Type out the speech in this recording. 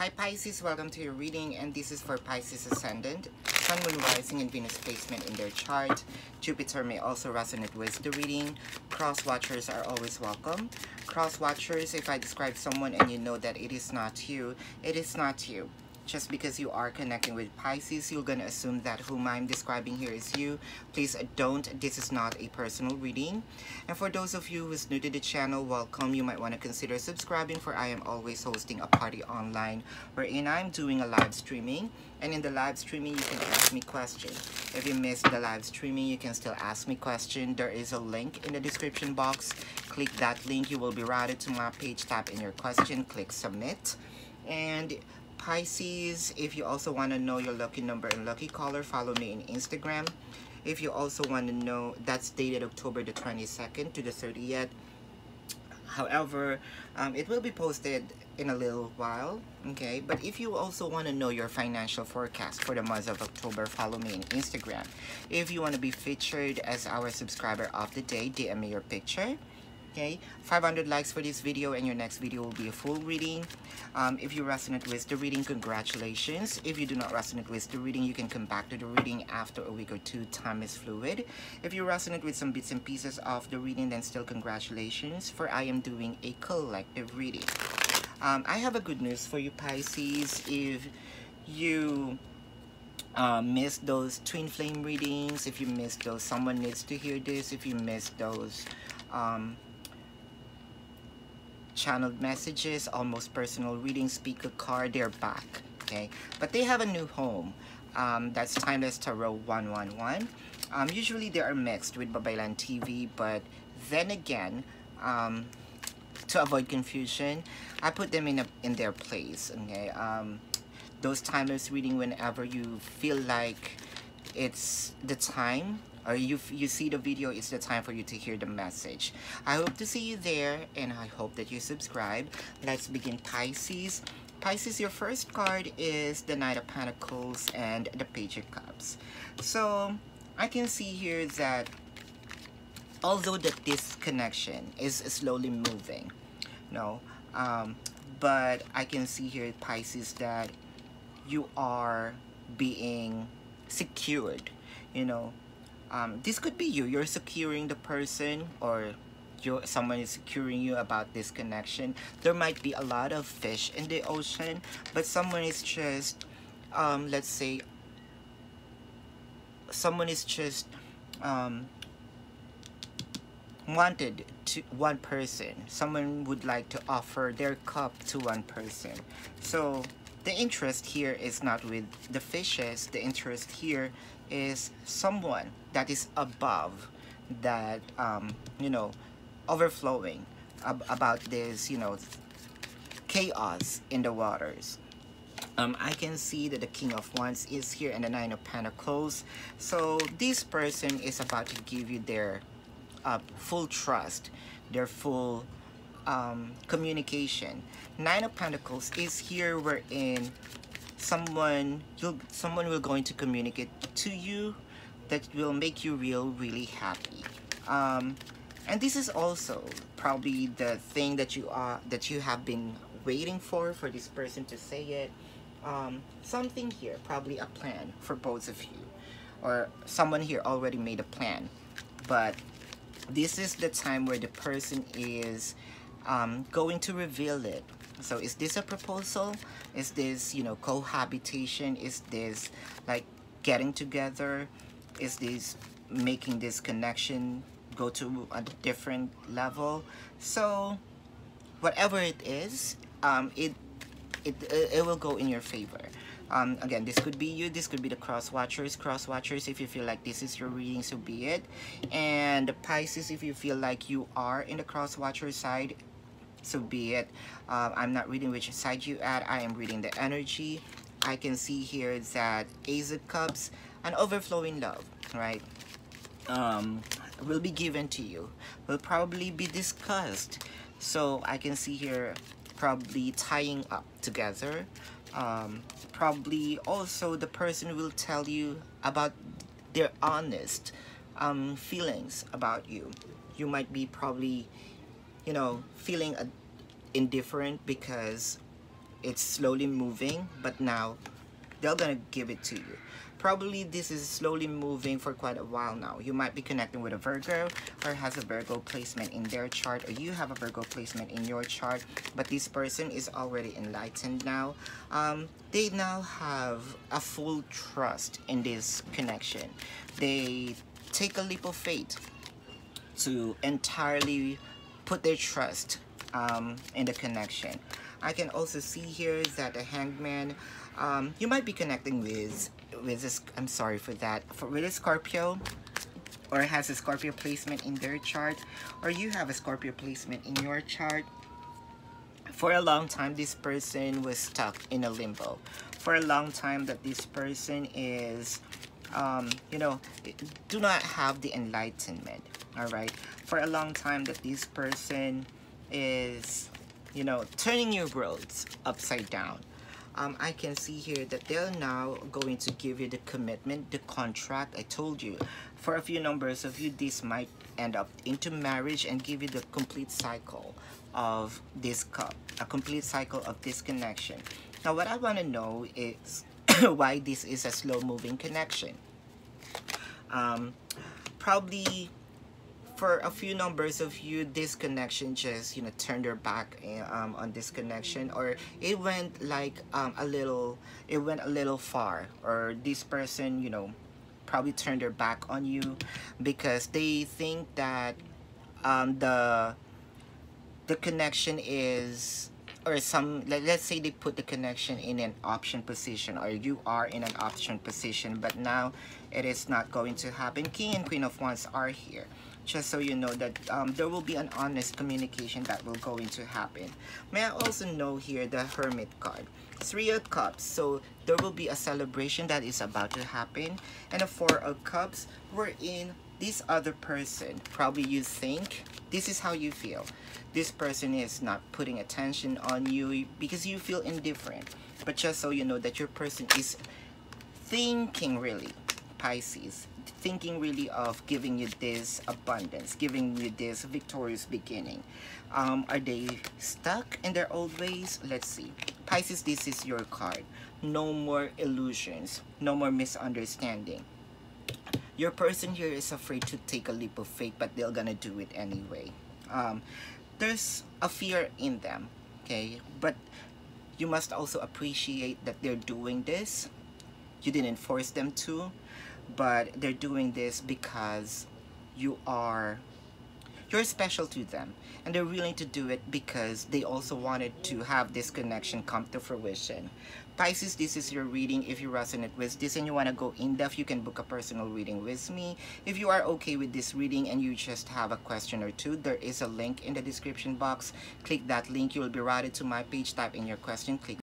Hi Pisces, welcome to your reading and this is for Pisces Ascendant, Sun, Moon, Rising, and Venus placement in their chart. Jupiter may also resonate with the reading. Cross watchers are always welcome. Cross watchers, if I describe someone and you know that it is not you, it is not you just because you are connecting with Pisces, you're gonna assume that whom I'm describing here is you. Please don't, this is not a personal reading. And for those of you who's new to the channel, welcome. You might want to consider subscribing for I am always hosting a party online wherein I'm doing a live streaming. And in the live streaming, you can ask me questions. If you missed the live streaming, you can still ask me question. There is a link in the description box. Click that link. You will be routed to my page. Tap in your question. Click submit. And Pisces, if you also want to know your lucky number and lucky color, follow me on Instagram. If you also want to know, that's dated October the 22nd to the 30th. However, um, it will be posted in a little while, okay? But if you also want to know your financial forecast for the month of October, follow me on Instagram. If you want to be featured as our subscriber of the day, DM me your picture okay? 500 likes for this video and your next video will be a full reading. Um, if you resonate with the reading congratulations. If you do not resonate with the reading you can come back to the reading after a week or two. Time is fluid. If you resonate with some bits and pieces of the reading then still congratulations for I am doing a collective reading. Um, I have a good news for you Pisces. If you uh, missed those twin flame readings if you missed those someone needs to hear this if you missed those um, channeled messages, almost personal reading, speaker card, they're back, okay? But they have a new home. Um, that's Timeless Tarot 111. Um, usually they are mixed with Babaylan TV, but then again, um, to avoid confusion, I put them in, a, in their place, okay? Um, those timeless reading whenever you feel like it's the time or you, you see the video, it's the time for you to hear the message. I hope to see you there and I hope that you subscribe. Let's begin Pisces. Pisces, your first card is the Knight of Pentacles and the Page of Cups. So, I can see here that although that this connection is slowly moving, no, um, but I can see here, Pisces, that you are being secured, you know, um, this could be you. You're securing the person or you someone is securing you about this connection. There might be a lot of fish in the ocean but someone is just um, let's say someone is just um, wanted to one person. Someone would like to offer their cup to one person. So the interest here is not with the fishes the interest here is someone that is above that um, you know overflowing ab about this you know chaos in the waters. Um, I can see that the King of Wands is here and the Nine of Pentacles. So this person is about to give you their uh, full trust their full um, communication. Nine of Pentacles is here wherein someone you'll someone will going to communicate to you that will make you real really happy. Um, and this is also probably the thing that you are that you have been waiting for for this person to say it. Um, something here probably a plan for both of you. Or someone here already made a plan. But this is the time where the person is um, going to reveal it. So is this a proposal? Is this you know cohabitation? Is this like getting together? Is this making this connection go to a different level? So whatever it is um, it, it it will go in your favor. Um, again this could be you this could be the cross watchers cross watchers if you feel like this is your reading so be it. And the Pisces if you feel like you are in the cross watcher side so be it. Uh, I'm not reading which side you at. I am reading the energy. I can see here that Ace of Cups an overflowing love right? Um, will be given to you. Will probably be discussed. So I can see here probably tying up together. Um, probably also the person will tell you about their honest um, feelings about you. You might be probably you know feeling indifferent because it's slowly moving but now they're gonna give it to you. Probably this is slowly moving for quite a while now. You might be connecting with a Virgo or has a Virgo placement in their chart or you have a Virgo placement in your chart but this person is already enlightened now. Um, they now have a full trust in this connection. They take a leap of faith to entirely put their trust um, in the connection. I can also see here that the hangman um, you might be connecting with with this I'm sorry for that for with a Scorpio or has a Scorpio placement in their chart or you have a Scorpio placement in your chart. For a long time this person was stuck in a limbo. For a long time that this person is um, you know do not have the enlightenment all right for a long time that this person is you know turning your worlds upside down um, I can see here that they're now going to give you the commitment, the contract. I told you, for a few numbers of you, this might end up into marriage and give you the complete cycle of this cup, a complete cycle of this connection. Now, what I want to know is why this is a slow-moving connection. Um, probably for a few numbers of you this connection just you know turned their back eh, um, on this connection or it went like um, a little it went a little far or this person you know probably turned their back on you because they think that um, the the connection is or some let, let's say they put the connection in an option position or you are in an option position but now it is not going to happen. King and queen of wands are here just so you know that um, there will be an honest communication that will going to happen. May I also know here the Hermit card. Three of Cups, so there will be a celebration that is about to happen. And a Four of Cups, we're wherein this other person, probably you think, this is how you feel. This person is not putting attention on you because you feel indifferent. But just so you know that your person is thinking really, Pisces, thinking really of giving you this abundance, giving you this victorious beginning. Um, are they stuck in their old ways? Let's see. Pisces, this is your card. No more illusions. No more misunderstanding. Your person here is afraid to take a leap of faith, but they're gonna do it anyway. Um, there's a fear in them, okay? But you must also appreciate that they're doing this. You didn't force them to but they're doing this because you are you're special to them. And they're willing to do it because they also wanted to have this connection come to fruition. Pisces this is your reading. If you resonate with this and you want to go in depth you can book a personal reading with me. If you are okay with this reading and you just have a question or two there is a link in the description box. Click that link. You will be routed to my page. Type in your question. Click